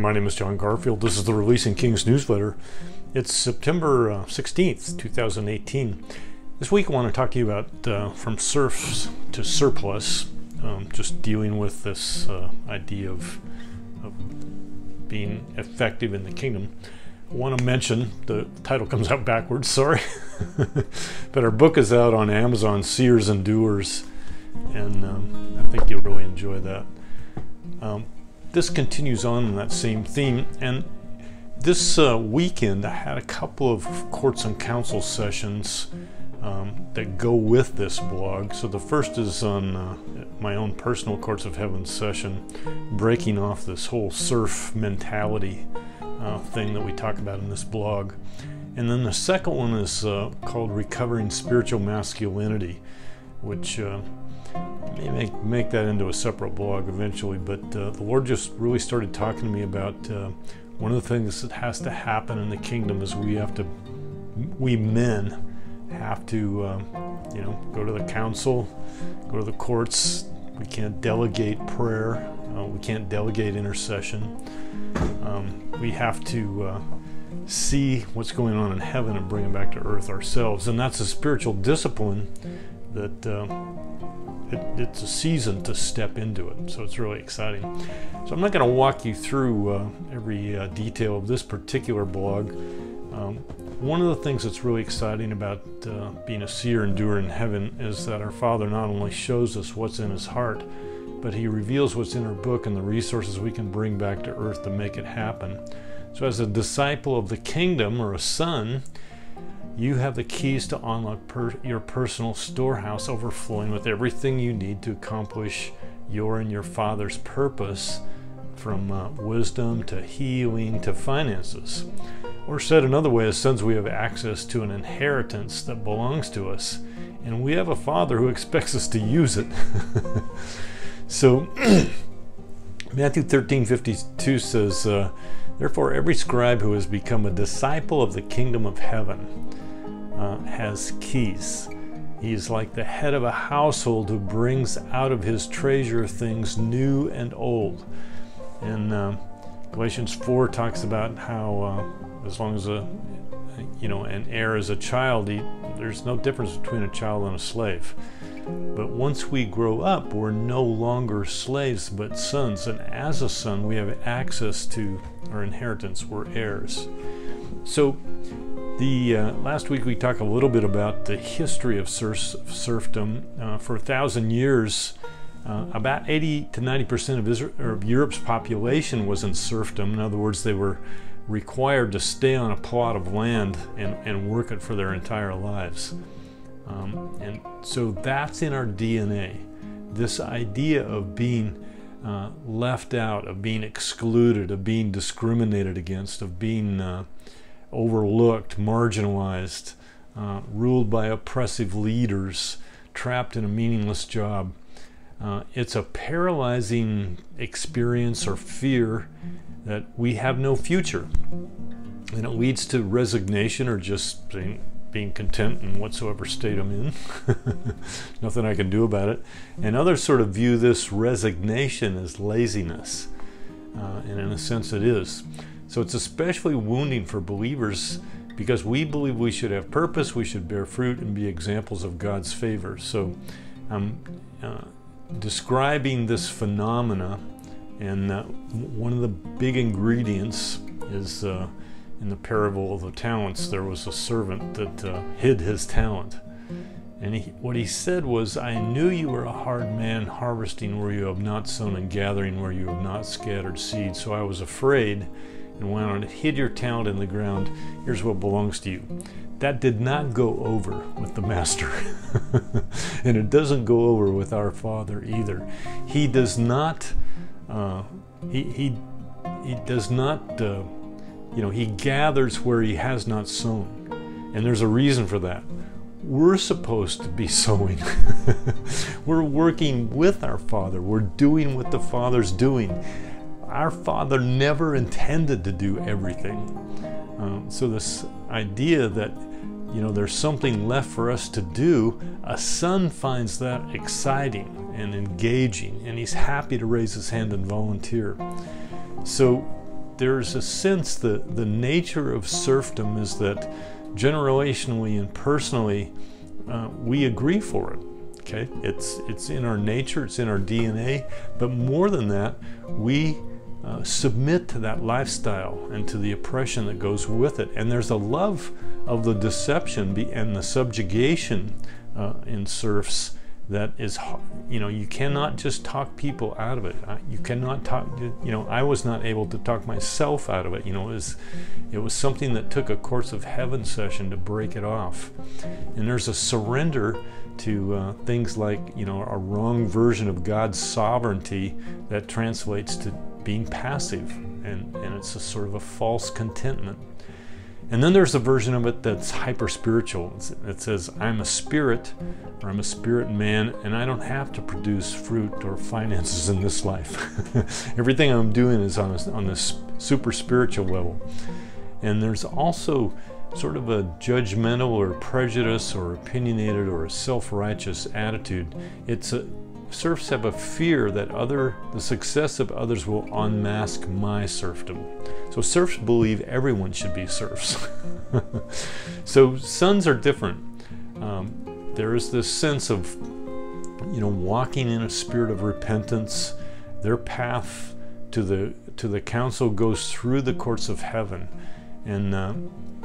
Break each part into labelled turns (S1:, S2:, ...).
S1: My name is John Garfield. This is the Releasing Kings newsletter. It's September uh, 16th, 2018. This week I want to talk to you about uh, from serfs to surplus, um, just dealing with this uh, idea of, of being effective in the kingdom. I want to mention the title comes out backwards, sorry. but our book is out on Amazon, Seers and Doers, and um, I think you'll really enjoy that. Um, this continues on in that same theme. And this uh, weekend, I had a couple of courts and council sessions um, that go with this blog. So the first is on uh, my own personal Courts of Heaven session, breaking off this whole serf mentality uh, thing that we talk about in this blog. And then the second one is uh, called Recovering Spiritual Masculinity, which uh, may make, make that into a separate blog eventually, but uh, the Lord just really started talking to me about uh, one of the things that has to happen in the kingdom is we have to, we men have to, um, you know, go to the council, go to the courts. We can't delegate prayer. Uh, we can't delegate intercession. Um, we have to uh, see what's going on in heaven and bring it back to earth ourselves. And that's a spiritual discipline that uh, it, it's a season to step into it. So it's really exciting. So I'm not going to walk you through uh, every uh, detail of this particular blog. Um, one of the things that's really exciting about uh, being a seer and doer in heaven is that our Father not only shows us what's in His heart, but He reveals what's in our book and the resources we can bring back to earth to make it happen. So, as a disciple of the kingdom or a son, you have the keys to unlock per your personal storehouse overflowing with everything you need to accomplish your and your Father's purpose from uh, wisdom to healing to finances. Or said another way, as sons, we have access to an inheritance that belongs to us, and we have a Father who expects us to use it. so, Matthew 13 52 says, uh, Therefore, every scribe who has become a disciple of the kingdom of heaven uh, has keys. He is like the head of a household who brings out of his treasure things new and old. And uh, Galatians 4 talks about how, uh, as long as a you know an heir is a child, he, there's no difference between a child and a slave. But once we grow up, we're no longer slaves but sons. And as a son, we have access to our inheritance. We're heirs. So the uh, last week we talked a little bit about the history of serf- serfdom. Uh, for a thousand years, uh, about 80 to 90 percent of, of Europe's population was in serfdom. In other words, they were required to stay on a plot of land and, and work it for their entire lives. Um, and so that's in our DNA. This idea of being uh, left out, of being excluded, of being discriminated against, of being uh, overlooked, marginalized, uh, ruled by oppressive leaders, trapped in a meaningless job. Uh, it's a paralyzing experience or fear that we have no future. And it leads to resignation or just being, being content in whatsoever state I'm in. Nothing I can do about it. And others sort of view this resignation as laziness. Uh, and in a sense, it is. So it's especially wounding for believers because we believe we should have purpose, we should bear fruit, and be examples of God's favor. So I'm uh, describing this phenomena, and uh, one of the big ingredients is uh, in the parable of the talents, there was a servant that uh, hid his talent. And he, what he said was, I knew you were a hard man, harvesting where you have not sown and gathering where you have not scattered seed. So I was afraid and went on and hid your talent in the ground. Here's what belongs to you. That did not go over with the master. and it doesn't go over with our Father either. He does not, uh, he, he, he does not, uh, you know, he gathers where he has not sown. And there's a reason for that. We're supposed to be sowing. We're working with our Father. We're doing what the Father's doing our Father never intended to do everything. Um, so this idea that you know there's something left for us to do, a son finds that exciting and engaging, and he's happy to raise his hand and volunteer. So there's a sense that the nature of serfdom is that generationally and personally, uh, we agree for it. Okay, it's it's in our nature, it's in our DNA, but more than that, we uh, submit to that lifestyle and to the oppression that goes with it. And there's a love of the deception and the subjugation uh, in serfs that is you know you cannot just talk people out of it. You cannot talk you know i was not able to talk myself out of it. You know it was it was something that took a courts of heaven session to break it off. And there's a surrender to uh, things like you know a wrong version of god's sovereignty that translates to being passive and and it's a sort of a false contentment and then there's a version of it that's hyper spiritual. It says, I'm a spirit, or I'm a spirit man, and I don't have to produce fruit or finances in this life. Everything I'm doing is on, on this super spiritual level. And there's also sort of a judgmental or prejudice or opinionated or a self-righteous attitude. It's a serfs have a fear that other the success of others will unmask my serfdom. So serfs believe everyone should be serfs. so sons are different. Um, there is this sense of, you know, walking in a spirit of repentance. Their path to the to the council goes through the courts of heaven, and uh,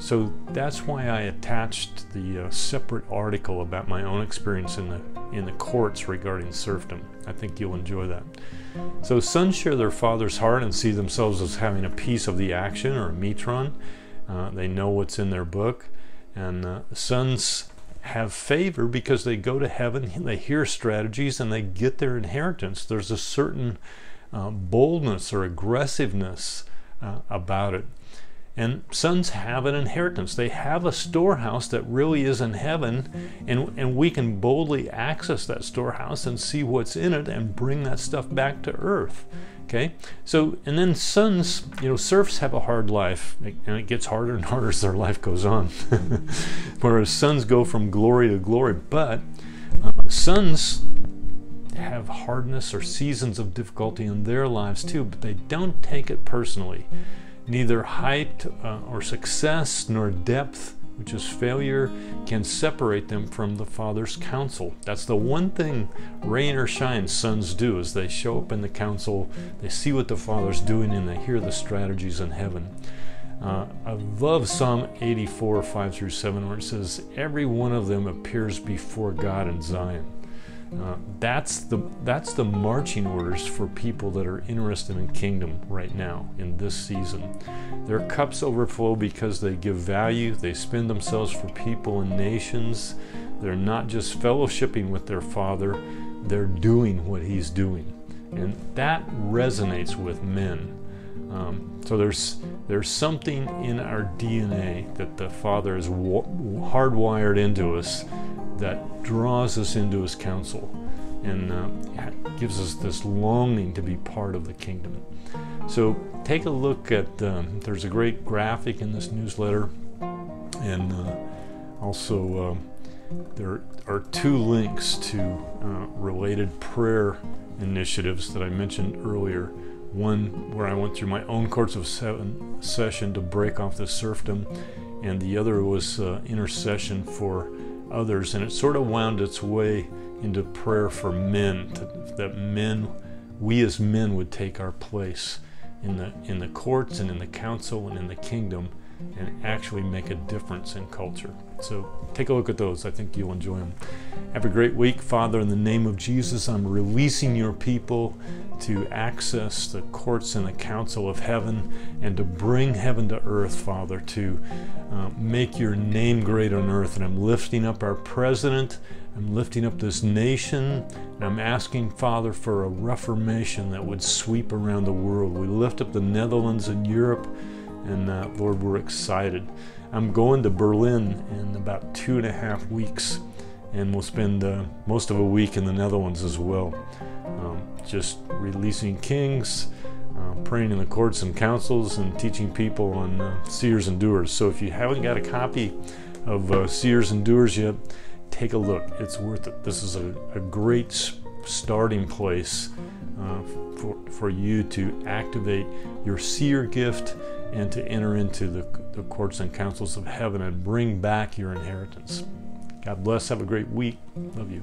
S1: so that's why I attached the uh, separate article about my own experience in the in the courts regarding serfdom. I think you'll enjoy that. So sons share their father's heart and see themselves as having a piece of the action or a metron. Uh, they know what's in their book, and uh, sons have favor because they go to heaven, they hear strategies, and they get their inheritance. There's a certain uh, boldness or aggressiveness uh, about it. And sons have an inheritance. They have a storehouse that really is in heaven, and, and we can boldly access that storehouse and see what's in it and bring that stuff back to earth. Okay, so and then sons, you know, serfs have a hard life, and it gets harder and harder as their life goes on. Whereas sons go from glory to glory, but uh, sons have hardness or seasons of difficulty in their lives too, but they don't take it personally. Neither height uh, or success nor depth, which is failure, can separate them from the Father's counsel. That's the one thing, rain or shine, sons do is they show up in the council, they see what the Father's doing, and they hear the strategies in heaven. Uh, I love Psalm 84, 5 through 7, where it says, Every one of them appears before God in Zion. Uh, that's the that's the marching orders for people that are interested in kingdom right now in this season. Their cups overflow because they give value. They spend themselves for people and nations. They're not just fellowshipping with their Father; they're doing what He's doing, and that resonates with men. Um, so there's there's something in our DNA that the Father has hardwired into us that draws us into his counsel and uh, gives us this longing to be part of the kingdom. So take a look at, um, there's a great graphic in this newsletter, and uh, also uh, there are two links to uh, related prayer initiatives that I mentioned earlier. One where I went through my own courts of heaven session to break off the serfdom, and the other was uh, intercession for others, and it sort of wound its way into prayer for men, to, that men, we as men, would take our place in the in the courts and in the council and in the kingdom, and actually make a difference in culture. So take a look at those. I think you'll enjoy them. Have a great week, Father. In the name of Jesus, I'm releasing your people to access the courts and the council of heaven and to bring heaven to earth, Father, to uh, make your name great on earth. And I'm lifting up our president. I'm lifting up this nation. And I'm asking, Father, for a reformation that would sweep around the world. We lift up the Netherlands and Europe. And uh, Lord, we're excited. I'm going to Berlin in about two and a half weeks, and we'll spend uh, most of a week in the Netherlands as well. Um, just releasing kings, uh, praying in the courts and councils, and teaching people on uh, seers and doers. So if you haven't got a copy of uh, Seers and Doers yet, take a look. It's worth it. This is a, a great starting place uh, for, for you to activate your seer gift and to enter into the, the courts and councils of heaven and bring back your inheritance. God bless. Have a great week. Love you.